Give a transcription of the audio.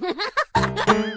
Ha ha ha! ha!